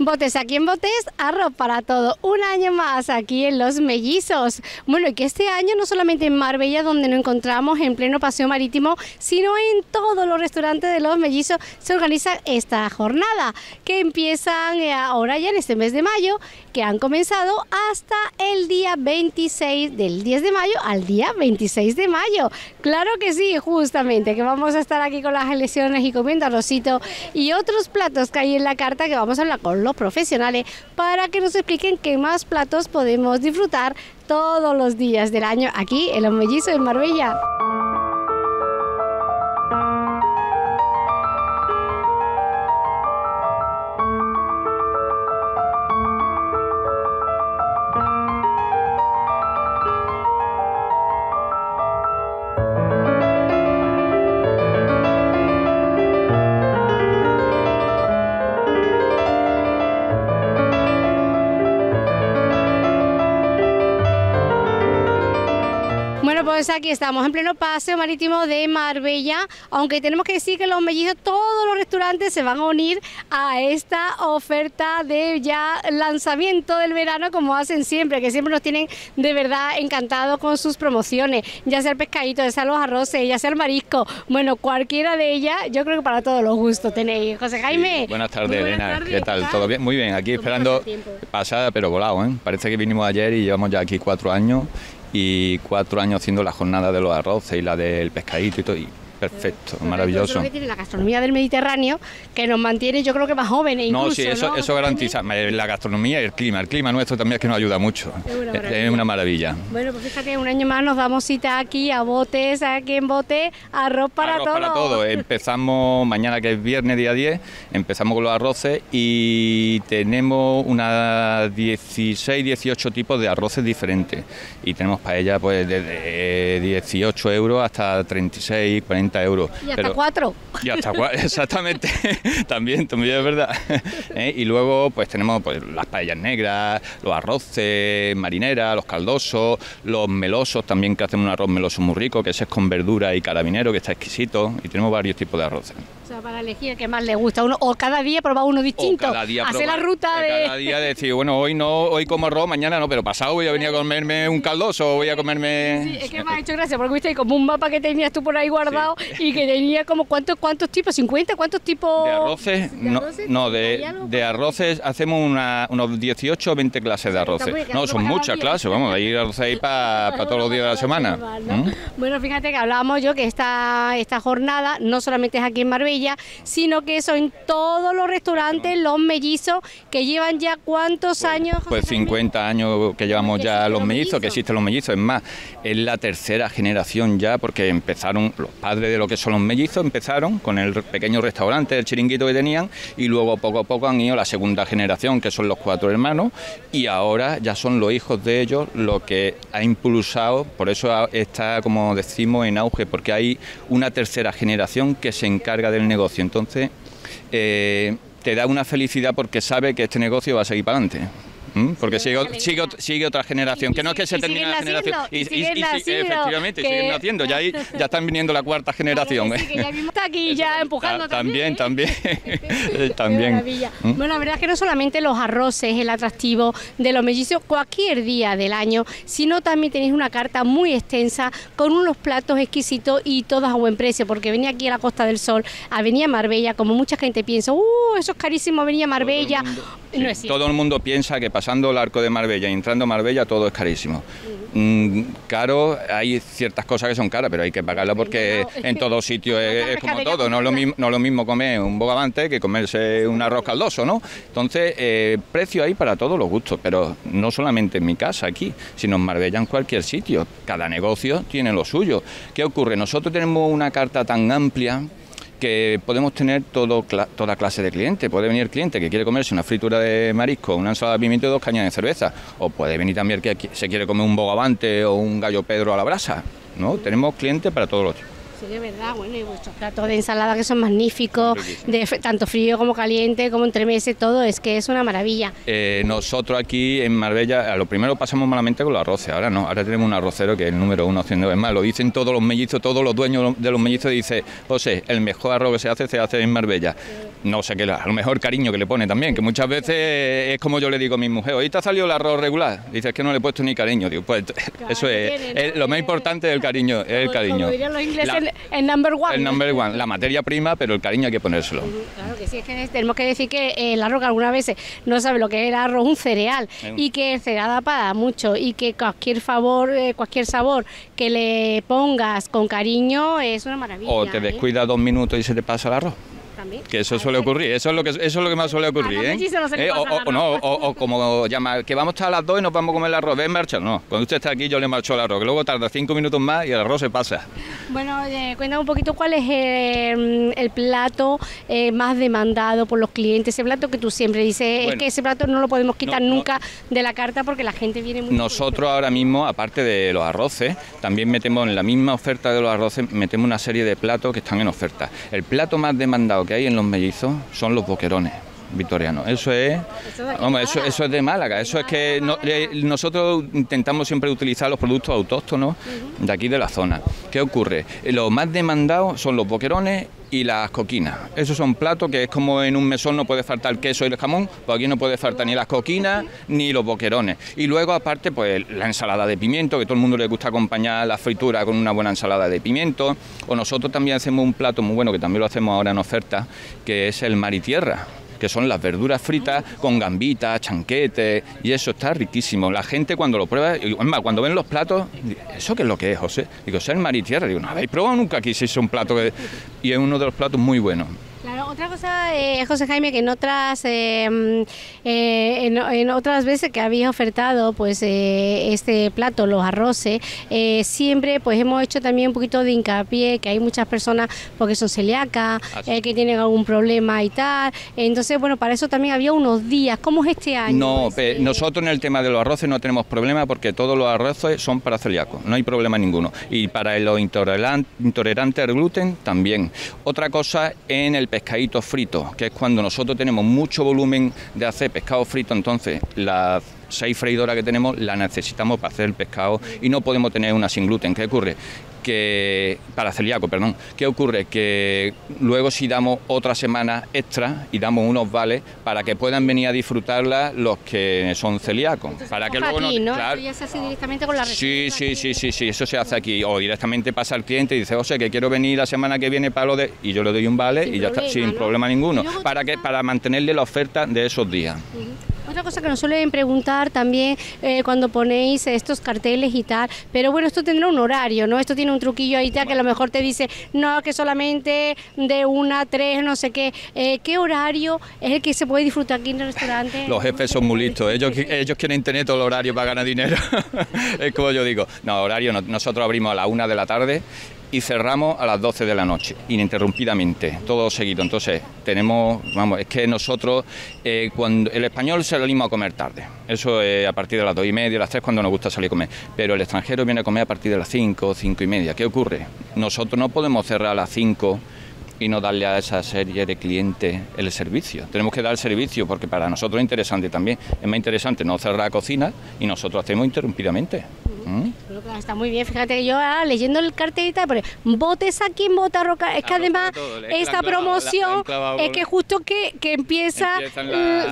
Botes aquí en Botes, arroz para todo. Un año más aquí en Los Mellizos. Bueno, y que este año no solamente en Marbella, donde nos encontramos en pleno paseo marítimo, sino en todos los restaurantes de Los Mellizos se organiza esta jornada, que empiezan eh, ahora ya en este mes de mayo, han comenzado hasta el día 26, del 10 de mayo al día 26 de mayo. Claro que sí, justamente, que vamos a estar aquí con las elecciones y comiendo arrocito y otros platos que hay en la carta que vamos a hablar con los profesionales para que nos expliquen qué más platos podemos disfrutar todos los días del año aquí en Los Mellizos en Marbella. Aquí estamos en pleno paseo marítimo de Marbella, aunque tenemos que decir que los mellizos, todos los restaurantes se van a unir a esta oferta de ya lanzamiento del verano como hacen siempre, que siempre nos tienen de verdad encantados con sus promociones, ya sea el pescadito, ya sea los arroces, ya sea el marisco, bueno, cualquiera de ellas, yo creo que para todos los gustos tenéis. José Jaime. buenas tardes, Elena, ¿qué tal? ¿Todo bien? Muy bien, aquí esperando pasada pero volado, ¿eh? Parece que vinimos ayer y llevamos ya aquí cuatro años y cuatro años haciendo la jornada de los arroces y la del pescadito y todo. Perfecto, maravilloso. que tiene la gastronomía del Mediterráneo que nos mantiene, yo creo que más jóvenes. Incluso, no, sí, eso, eso garantiza la gastronomía y el clima. El clima nuestro también es que nos ayuda mucho. Es una, maravilla. Bueno, pues fíjate, un año más nos damos cita aquí a botes, aquí en bote, arroz para arroz para todo. Empezamos mañana, que es viernes, día 10, empezamos con los arroces y tenemos unas 16, 18 tipos de arroces diferentes. Y tenemos para ella pues desde 18 euros hasta 36, 40 euros. Y hasta cuatro. Y hasta cuatro, exactamente. también, también es verdad. ¿Eh? Y luego pues tenemos pues, las paellas negras, los arroces, marinera, los caldosos, los melosos también que hacen un arroz meloso muy rico, que ese es con verdura y carabinero, que está exquisito. Y tenemos varios tipos de arroces. O sea, para elegir el que más le gusta uno, o cada día probar uno distinto. cada día Hacer la ruta de. Cada día decir, bueno, hoy no, hoy como arroz, mañana no, pero pasado voy a venir a comerme un caldoso, voy a comerme. Sí, es que me ha hecho gracia, porque viste como un mapa que tenías tú por ahí guardado y que tenía como cuántos cuántos tipos, 50, cuántos tipos. De arroces, no, no, de, de, arroces hacemos una, unos 18 o 20 clases de arroces. No, son muchas clases, vamos, ir arroces ahí para todos los días de la semana. ¿Mm? Bueno, fíjate que hablábamos yo que esta, esta jornada no solamente es aquí en Marbella, sino que eso en todos los restaurantes, los mellizos, que llevan ya cuántos pues, años. Pues 50 años que llevamos ya los mellizos, que existen los mellizos. Es más, es la tercera generación ya, porque empezaron, los padres de lo que son los mellizos empezaron con el pequeño restaurante, el chiringuito que tenían, y luego poco a poco han ido la segunda generación, que son los cuatro hermanos, y ahora ya son los hijos de ellos lo que ha impulsado, por eso está, como decimos, en auge, porque hay una tercera generación que se encarga del negocio. Entonces, eh, te da una felicidad porque sabe que este negocio va a seguir para adelante. ¿Mm? Porque sigue, sigue, otra generación, que no es que se termine la generación. Y, efectivamente, siguen naciendo, ya, ya están viniendo la cuarta generación. ¿eh? ya está aquí ya empujando también. También, también. ¿Mm? Bueno, la verdad es que no solamente los arroces es el atractivo de los mellizos cualquier día del año, sino también tenéis una carta muy extensa con unos platos exquisitos y todos a buen precio, porque venía aquí a la Costa del Sol, a venir Marbella, como mucha gente piensa, ¡uh, eso es carísimo venir a Marbella! todo el mundo piensa que pasando el arco de Marbella y entrando a Marbella todo es carísimo. Mm, caro, hay ciertas cosas que son caras, pero hay que pagarlo porque en todo sitio es, como todo. No es, lo mismo, no lo mismo comer un bogavante que comerse un arroz caldoso, ¿no? Entonces, eh, precio hay para todos los gustos, pero no solamente en mi casa aquí, sino en Marbella en cualquier sitio. Cada negocio tiene lo suyo. ¿Qué ocurre? Nosotros tenemos una carta tan amplia que podemos tener todo, toda clase de clientes. Puede venir el cliente que quiere comerse una fritura de marisco, una ensalada de pimiento y dos cañas de cerveza. O puede venir también el que se quiere comer un bogavante o un gallo pedro a la brasa. ¿no? Tenemos clientes para todos los. Sí, de verdad, bueno, y vuestros platos de ensalada que son magníficos, de tanto frío como caliente, como entre meses, todo, es que es una maravilla. Eh, nosotros aquí en Marbella, a lo primero pasamos malamente con los arroces, ahora no, ahora tenemos un arrocero que es el número uno haciendo, es más, lo dicen todos los mellizos, todos los dueños de los mellizos, dice, José, el mejor arroz que se hace se hace en Marbella. no sé qué, a lo mejor cariño que le pone también, que muchas veces es como yo le digo a mi mujer, hoy te ha salido el arroz regular, dices que no le he puesto ni cariño, digo, pues eso es, lo más importante del cariño, es el cariño. Como dirían los ingleses, el number one. El number one, la materia prima, pero el cariño hay que ponérselo. Claro que sí, es que tenemos que decir que el arroz que algunas veces no sabe lo que es el arroz, un cereal, y que el cereal da para mucho, y que cualquier favor, eh, cualquier sabor que le pongas con cariño es una maravilla. O te ¿eh? descuidas dos minutos y se te pasa el arroz. Que eso suele ocurrir, eso es lo que eso es lo que más suele ocurrir, ¿eh? ¿Eh? O, no, o, como llama, que vamos a estar a las dos y nos vamos a comer el arroz, ven marcha, no, cuando usted está aquí yo le marcho el arroz, que luego tarda cinco minutos más y el arroz se pasa. Bueno, eh, cuéntame un poquito cuál es el, el plato más demandado por los clientes, ese plato que tú siempre dices, es que ese plato no lo podemos quitar nunca de la carta porque la gente viene muy Nosotros ahora mismo, aparte de los arroces, también metemos en la misma oferta de los arroces, metemos una serie de platos que están en oferta. El plato más demandado que hay en los mellizos son los boquerones victorianos. Eso es, eso, eso, es de Málaga. Eso es que eh, nosotros intentamos siempre utilizar los productos autóctonos de aquí de la zona. ¿Qué ocurre? Eh, los más demandados son los boquerones y las coquinas. Esos son platos que es como en un mesón no puede faltar el queso y el jamón, pues aquí no puede faltar ni las coquinas ni los boquerones. Y luego aparte pues la ensalada de pimiento, que todo el mundo le gusta acompañar la fritura con una buena ensalada de pimiento. O nosotros también hacemos un plato muy bueno, que también lo hacemos ahora en oferta, que es el mar y tierra que son las verduras fritas con gambitas, chanquetes, y eso está riquísimo. La gente cuando lo prueba, cuando ven los platos, ¿eso qué es lo que es, José? Digo, es el mar y tierra. Digo, no habéis probado nunca aquí si es un plato y es uno de los platos muy buenos. Otra cosa, eh, José Jaime, que en otras em, eh, en, otras veces que había ofertado pues eh, este plato, los arroces, siempre pues hemos hecho también un poquito de hincapié que hay muchas personas porque son celíacas, ah, que tienen algún problema y tal. Entonces, bueno, para eso también había unos días. ¿Cómo es este año? No, nosotros en el tema de los arroces no tenemos problema porque todos los arroces son para celíacos, no hay problema ninguno. Y para los intolerantes al gluten también. Otra cosa en el pescadito frito, que es cuando nosotros tenemos mucho volumen de hacer pescado frito, entonces las seis freidoras que tenemos la necesitamos para hacer el pescado y no podemos tener una sin gluten. ¿Qué ocurre? Que para celíaco, perdón, ¿qué ocurre? Que luego si damos otra semana extra y damos unos vales para que puedan venir a disfrutarla los que son celíacos, para que luego aquí, no, ya se hace directamente con la Sí, sí, sí, sí, sí, eso se hace aquí. O directamente pasa al cliente y dice, "O sea, que quiero venir la semana que viene para lo de" y yo le doy un vale y ya está sin problema ninguno, para que para mantenerle la oferta de esos días. Otra cosa que nos suelen preguntar también eh, cuando ponéis estos carteles y tal, pero bueno, esto tendrá un horario, ¿no? Esto tiene un truquillo ahí que a lo mejor te dice, no, que solamente de una a tres, no sé qué. Eh, ¿Qué horario es el que se puede disfrutar aquí en el restaurante? Los jefes son muy listos, ellos, ellos quieren tener todo el horario para ganar dinero. es como yo digo, no, horario, nosotros abrimos a la una de la tarde y cerramos a las 12 de la noche, ininterrumpidamente, todo seguido. Entonces, tenemos, vamos, es que nosotros, eh, cuando el español salimos a comer tarde, eso es a partir de las 2 y media, las 3 cuando nos gusta salir a comer, pero el extranjero viene a comer a partir de las 5, 5 y media. ¿Qué ocurre? Nosotros no podemos cerrar a las 5 y no darle a esa serie de clientes el servicio. Tenemos que dar el servicio porque para nosotros es interesante también. Es más interesante no cerrar la cocina y nosotros hacemos interrumpidamente. ¿Mm? Está muy bien, fíjate que yo ah, leyendo el cartelita pone botes aquí en Bota Roca. Es que además esta promoción es que justo que, que empieza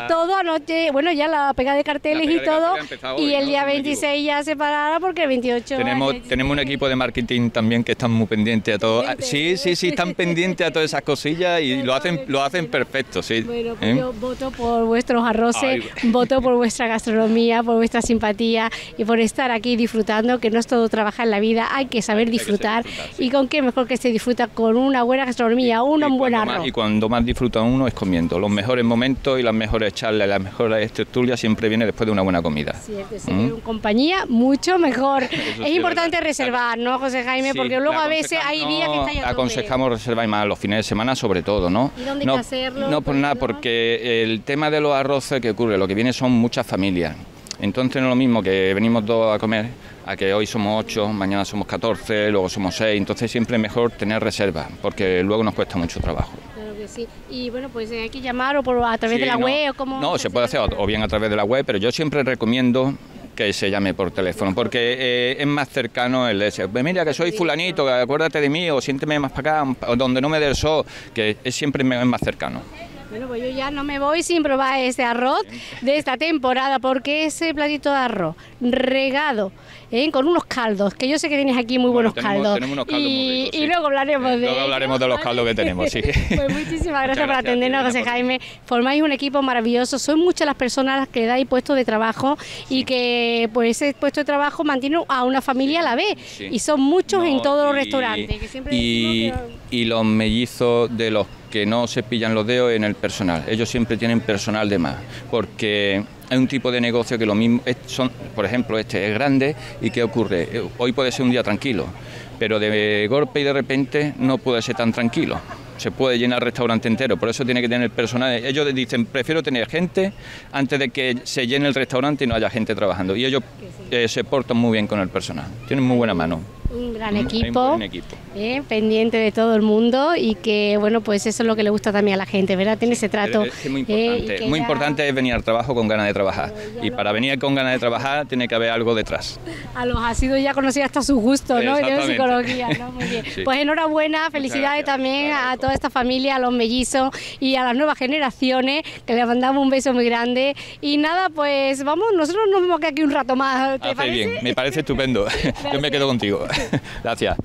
todo anoche, bueno, ya la pega de carteles y todo, y el día 26 ya se parará porque el 28. Tenemos, tenemos un equipo de marketing también que están muy pendientes a todo. Sí, sí, sí, están pendientes a todas esas cosillas y lo hacen, lo hacen perfecto, sí. Bueno, pues ¿Eh? yo voto por vuestros arroces, voto por vuestra gastronomía, por vuestra simpatía y por estar aquí disfrutando que no es todo trabajar en la vida, hay que saber disfrutar. Y con qué mejor que se disfruta con una buena gastronomía, uno un buen arroz. y cuando más disfruta uno es comiendo. Los mejores momentos y las mejores charlas, las mejores tertulias siempre viene después de una buena comida. Cierto, ¿Mm? en compañía mucho mejor. es importante reservar, ¿no, José Jaime? Porque luego a veces hay días que está Aconsejamos reservar más los fines de semana sobre todo, ¿no? ¿Y dónde no, hay que hacerlo? No, pues nada, porque el tema de los arroces que ocurre, lo que viene son muchas familias. Entonces no es lo mismo que venimos dos a comer a que hoy somos 8, mañana somos 14, luego somos 6, entonces siempre es mejor tener reservas, porque luego nos cuesta mucho trabajo. Claro que sí. Y bueno, pues hay que llamar o por, a través de la web o como... No, se puede hacer o bien a través de la web, pero yo siempre recomiendo que se llame por teléfono, porque eh, es más cercano el ese. Mira que soy fulanito, acuérdate de mí, o siénteme más para acá, o donde no me del sol, que es siempre más cercano. Bueno, pues yo ya no me voy sin probar este arroz de esta temporada, porque ese platito de arroz regado ¿eh? con unos caldos, que yo sé que tienes aquí muy buenos caldos. y, luego hablaremos de Luego hablaremos de los caldos que tenemos, sí. pues muchísimas gracias, por atendernos, José Jaime. Formáis un equipo maravilloso, son muchas las personas que dais puestos de trabajo y que pues ese puesto de trabajo mantiene a una familia a la vez. Y son muchos en todos los restaurantes. y, y los mellizos de los que no se pillan los dedos en el personal. Ellos siempre tienen personal de más, porque hay un tipo de negocio que lo mismo son, por ejemplo, este es grande y ¿qué ocurre? Eh, hoy puede ser un día tranquilo, pero de golpe y de repente no puede ser tan tranquilo. Se puede llenar el restaurante entero, por eso tiene que tener personal. Ellos dicen, prefiero tener gente antes de que se llene el restaurante y no haya gente trabajando. Y ellos eh, se portan muy bien con el personal, tienen muy buena mano un gran equipo, eh, pendiente de todo el mundo y que bueno pues eso es lo que le gusta también a la gente, ¿verdad? Tiene ese trato. Es, muy importante, eh, muy importante es venir al trabajo con ganas de trabajar y para venir con ganas de trabajar tiene que haber algo detrás. A los ha sido ya conocido hasta su gusto, ¿no? De psicología, ¿no? Muy bien. Pues enhorabuena, felicidades también a toda esta familia, a los mellizos y a las nuevas generaciones, que les mandamos un beso muy grande y nada, pues vamos, nosotros nos vemos aquí un rato más. ¿te Hace bien, me parece estupendo. Yo me quedo contigo. Gracias.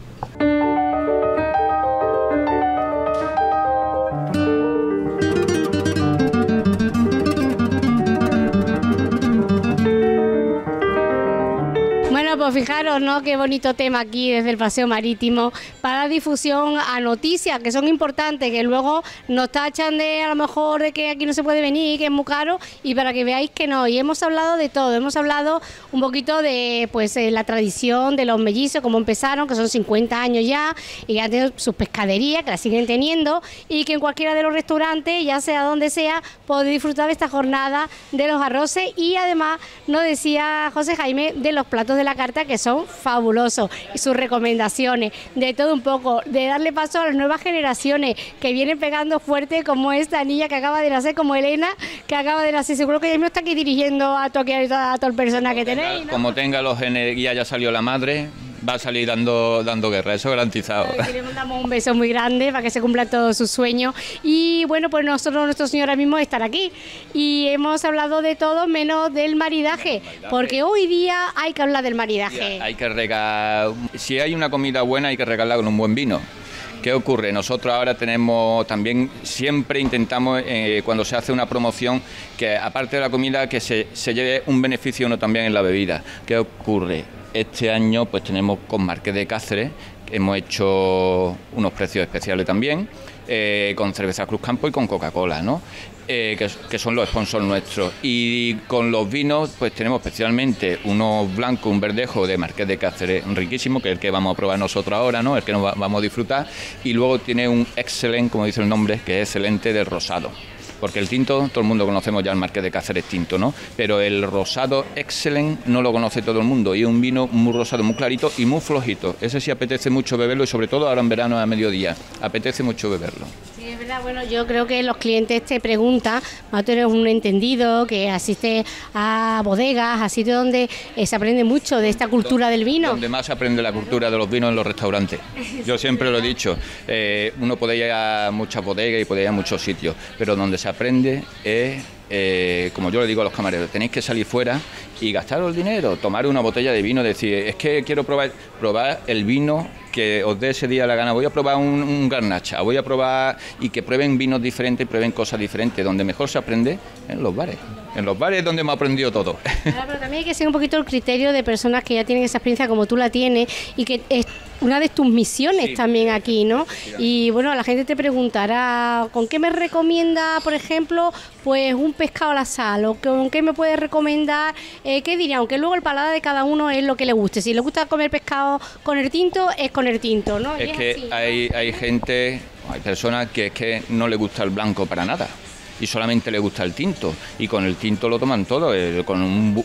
Fijaros, ¿no? Qué bonito tema aquí desde el Paseo Marítimo para difusión a noticias que son importantes, que luego nos tachan de a lo mejor de que aquí no se puede venir, que es muy caro, y para que veáis que no. Y hemos hablado de todo, hemos hablado un poquito de pues eh, la tradición de los mellizos, cómo empezaron, que son 50 años ya, y ya tienen sus pescaderías, que la siguen teniendo, y que en cualquiera de los restaurantes, ya sea donde sea, podéis disfrutar de esta jornada de los arroces y además nos decía José Jaime de los platos de la carta que son fabulosos y sus recomendaciones, de todo un poco, de darle paso a las nuevas generaciones que vienen pegando fuerte como esta niña que acaba de nacer, como Elena, que acaba de nacer. Seguro que ya mismo está aquí dirigiendo a toque a el persona que tenéis. Como tenga los genes, ya ya salió la madre, va a salir dando, dando guerra, eso garantizado. le mandamos un beso muy grande para que se cumpla todo su sueño. Y bueno, pues nosotros, nuestro Señor ahora mismo estar aquí. Y hemos hablado de todo menos del maridaje, porque hoy día hay que hablar del maridaje. hay que regar, si hay una comida buena hay que regalarla con un buen vino. ¿Qué ocurre? Nosotros ahora tenemos también, siempre intentamos eh, cuando se hace una promoción, que aparte de la comida, que se, se lleve un beneficio uno también en la bebida. ¿Qué ocurre? Este año pues tenemos con Marqués de Cáceres, hemos hecho unos precios especiales también, eh, con Cerveza Cruz Campo y con Coca-Cola, ¿no? Eh, que, son los sponsors nuestros. Y con los vinos, pues tenemos especialmente uno blanco, un verdejo de Marqués de Cáceres riquísimo, que es el que vamos a probar nosotros ahora, ¿no? El que nos vamos a disfrutar. Y luego tiene un excelente, como dice el nombre, que es excelente de rosado porque el tinto, todo el mundo conocemos ya el Marqués de Cáceres tinto, ¿no? Pero el rosado Excellent no lo conoce todo el mundo y es un vino muy rosado, muy clarito y muy flojito. Ese sí apetece mucho beberlo y sobre todo ahora en verano a mediodía, apetece mucho beberlo. Bueno, yo creo que los clientes te preguntan, tú eres un entendido que asiste a bodegas, a sitios donde eh, se aprende mucho de esta cultura del vino. Donde más se aprende la cultura de los vinos en los restaurantes. Yo siempre lo he dicho, eh, uno puede ir a muchas bodegas y puede ir a muchos sitios, pero donde se aprende es, eh, como yo le digo a los camareros, tenéis que salir fuera y gastaros el dinero, tomar una botella de vino, decir, es que quiero probar, probar el vino que os dé ese día la gana, voy a probar un, garnacha, voy a probar y que prueben vinos diferentes, prueben cosas diferentes, donde mejor se aprende en los bares. En los bares es donde hemos aprendido todo. pero también hay que ser un poquito el criterio de personas que ya tienen esa experiencia como tú la tienes y que una de tus misiones también aquí, ¿no? Y bueno, la gente te preguntará, ¿con qué me recomienda, por ejemplo, pues un pescado a la sal? ¿O con qué me puede recomendar? Eh, ¿Qué diría? Aunque luego el paladar de cada uno es lo que le guste. Si le gusta comer pescado con el tinto, es con el tinto, ¿no? Es, que hay, hay gente, hay personas que es que no le gusta el blanco para nada y solamente le gusta el tinto. Y con el tinto lo toman todo, con un,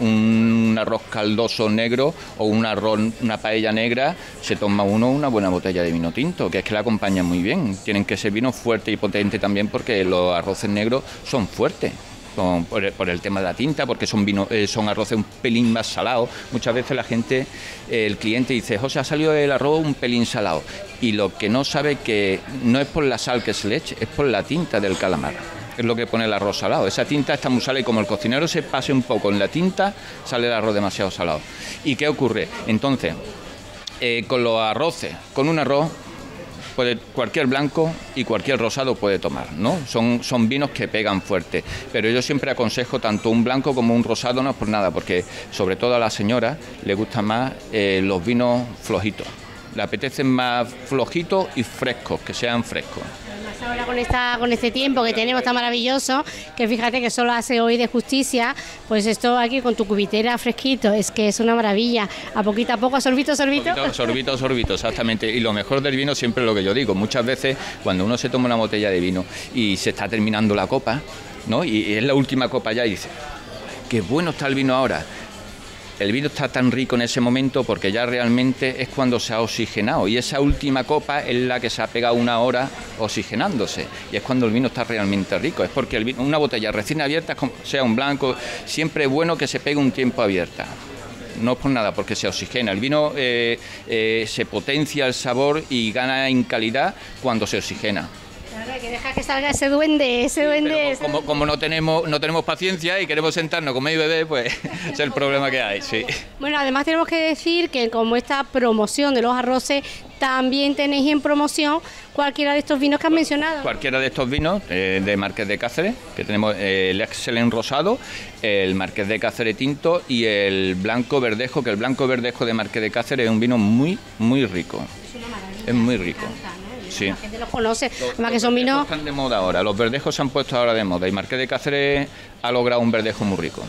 un arroz caldoso negro o un arroz, una paella negra, se toma uno una buena botella de vino tinto, que es que la acompaña muy bien. Tienen que ser vino fuerte y potente también porque los arroces negros son fuertes por, el, tema de la tinta, porque son, vino, eh, son arroces un pelín más salados. Muchas veces la gente, el cliente dice, José, ha salido el arroz un pelín salado. Y lo que no sabe que no es por la sal que se le eche, es por la tinta del calamar es lo que pone el arroz salado. Esa tinta está muy salada y como el cocinero se pase un poco en la tinta, sale el arroz demasiado salado. ¿Y qué ocurre? Entonces, eh, con los arroces, con un arroz cualquier blanco y cualquier rosado puede tomar, ¿no? Son, son vinos que pegan fuerte. Pero yo siempre aconsejo tanto un blanco como un rosado, no es por nada, porque sobre todo a la señora le gustan más eh, los vinos flojitos. Le apetecen más flojitos y frescos, que sean frescos ahora con, esta, con este tiempo que tenemos tan maravilloso, que fíjate que solo hace hoy de justicia, pues esto aquí con tu cubitera fresquito, es que es una maravilla. A poquito a poco, sorbito, sorbito. Sorbito, sorbito, sorbito, exactamente. Y lo mejor del vino siempre es lo que yo digo. Muchas veces cuando uno se toma una botella de vino y se está terminando la copa, ¿no? Y es la última copa ya y dice, qué bueno está el vino ahora el vino está tan rico en ese momento porque ya realmente es cuando se ha oxigenado y esa última copa es la que se ha pegado una hora oxigenándose y es cuando el vino está realmente rico. Es porque el vino, una botella recién abierta, sea un blanco, siempre es bueno que se pegue un tiempo abierta. No es por nada, porque se oxigena. El vino eh, eh, se potencia el sabor y gana en calidad cuando se oxigena que deja que salga ese duende, ese duende. como, no tenemos no tenemos paciencia y queremos sentarnos con medio bebé, pues es el problema que hay, sí. Bueno, además tenemos que decir que como esta promoción de los arroces, también tenéis en promoción cualquiera de estos vinos que has mencionado. Cualquiera de estos vinos eh, de Marqués de Cáceres, que tenemos eh, el Excellent Rosado, el Marqués de Cáceres Tinto y el Blanco Verdejo, que el Blanco Verdejo de Marqués de Cáceres es un vino muy, muy rico. Es una maravilla. Es muy rico. La gente los conoce, además que son vinos... Están de moda ahora, los verdejos se han puesto ahora de moda y Marqués de Cáceres ha logrado un verdejo muy rico.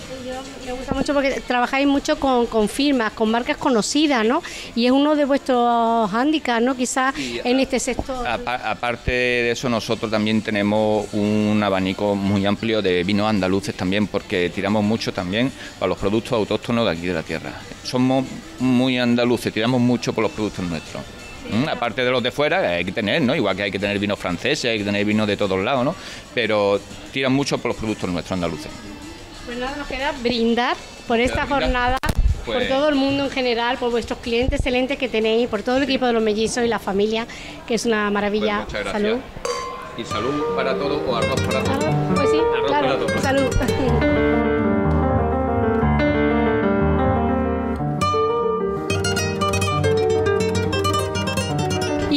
me gusta mucho porque trabajáis mucho con, firmas, con marcas conocidas, ¿no? Y es uno de vuestros hándicaps, ¿no? Quizás en este sector. aparte de eso, nosotros también tenemos un abanico muy amplio de vinos andaluces también, porque tiramos mucho también para los productos autóctonos de aquí de la tierra. Somos muy andaluces, tiramos mucho por los productos nuestros. Mm, aparte de los de fuera, hay que tener, ¿no? Igual que hay que tener vinos franceses, hay que tener vinos de todos lados, ¿no? Pero tiran mucho por los productos nuestros andaluces. Pues nada, nos queda brindar por esta jornada, por pues todo el mundo en general, por vuestros clientes excelentes que tenéis, por todo el equipo de los mellizos y la familia, que es una maravilla. Pues muchas gracias. Salud. Y salud para todos o arroz para todos. Pues sí, claro, salud.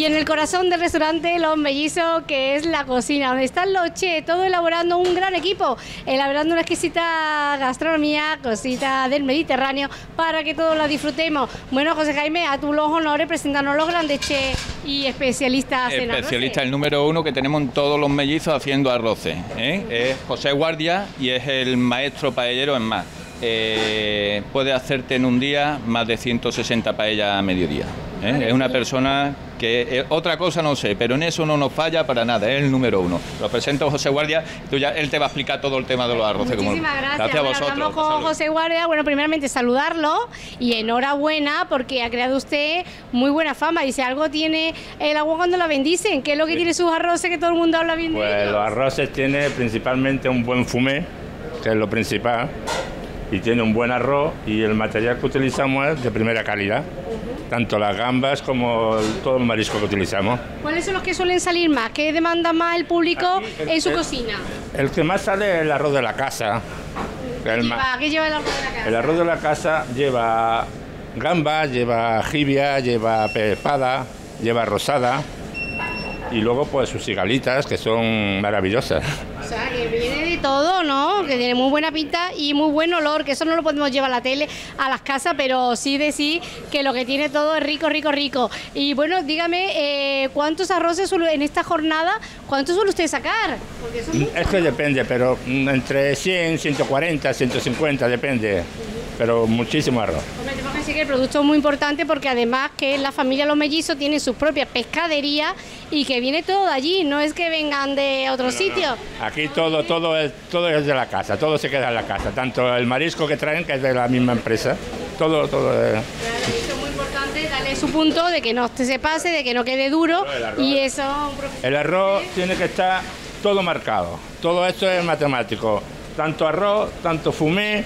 Y en el corazón del restaurante Los Mellizos, que es la cocina, donde están los che, todo elaborando un gran equipo, elaborando una exquisita gastronomía, cosita del Mediterráneo, para que todos la disfrutemos. Bueno, José Jaime, a tu los honores, presentarnos los grandes che y especialistas en Especialista, el número uno que tenemos en todos los mellizos haciendo arroces. ¿eh? Es José Guardia y es el maestro paellero en más. Eh, puede hacerte en un día más de 160 paellas a mediodía. ¿Eh? Es una persona que eh, otra cosa no sé, pero en eso no nos falla para nada, es el número uno. Lo presento José Guardia, tú ya, él te va a explicar todo el tema de los arroces. Muchísimas gracias. Gracias a vosotros. con José Guardia, bueno, primeramente saludarlo y enhorabuena porque ha creado usted muy buena fama y si algo tiene el agua cuando la bendicen, ¿qué es lo que tiene sus arroces que todo el mundo habla bien pues de ellos? los arroces tiene principalmente un buen fumé, que es lo principal, y tiene un buen arroz y el material que utilizamos es de primera calidad tanto las gambas como todo el marisco que utilizamos. ¿Cuáles son los que suelen salir más? ¿Qué demanda más el público en su cocina? El que más sale es el arroz de la casa. ¿Qué lleva el arroz de la casa? El arroz de la casa lleva gamba, lleva jibia, lleva pepada, lleva rosada y luego pues sus cigalitas que son maravillosas. O sea, que viene de todo, ¿no? Que tiene muy buena pinta y muy buen olor, que eso no lo podemos llevar a la tele, a las casas, pero sí decir que lo que tiene todo es rico, rico, rico. Y bueno, dígame, eh, ¿cuántos arroces en esta jornada, cuántos suele usted sacar? Es que depende, pero mm, entre 100, 140, 150, depende. Pero muchísimo arroz. Así que el producto es muy importante porque además que la familia Los Mellizos tiene su propia pescadería y que viene todo de allí, no es que vengan de otro sitio. Aquí todo, todo, es, todo es de la casa, todo se queda en la casa, tanto el marisco que traen, que es de la misma empresa, todo, todo es... es muy importante darle su punto de que no se pase, de que no quede duro y eso... El arroz tiene que estar todo marcado, todo esto es matemático tanto arroz, tanto fumé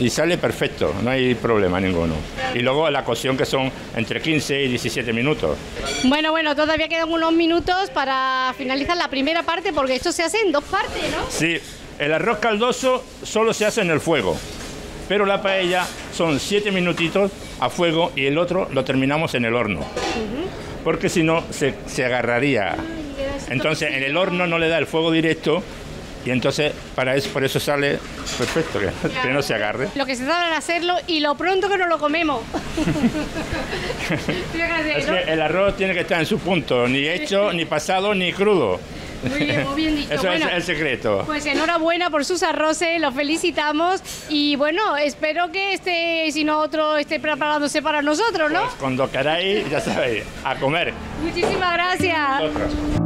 y sale perfecto, no hay problema ninguno. Y luego la cocción que son entre 15 y 17 minutos. Bueno, bueno, todavía quedan unos minutos para finalizar la primera parte porque esto se hace en dos partes, ¿no? Sí, el arroz caldoso solo se hace en el fuego, pero la paella son 7 minutitos a fuego y el otro lo terminamos en el horno. Porque si no, se, se agarraría. Entonces, en el horno no le da el fuego directo y entonces para eso, por eso sale perfecto, que, que no se agarre. Lo que se tarda en hacerlo y lo pronto que no lo comemos. Fíjate, Es ¿no? que el arroz tiene que estar en su punto, ni hecho, ni pasado, ni crudo. Muy bien, muy bien dicho. Eso Bueno, es el secreto. Pues enhorabuena por sus arroces, los felicitamos y bueno, espero que este, si no otro, esté preparándose para nosotros, ¿no? Pues cuando queráis, ya sabéis, a comer. Muchísimas gracias. Vosotros.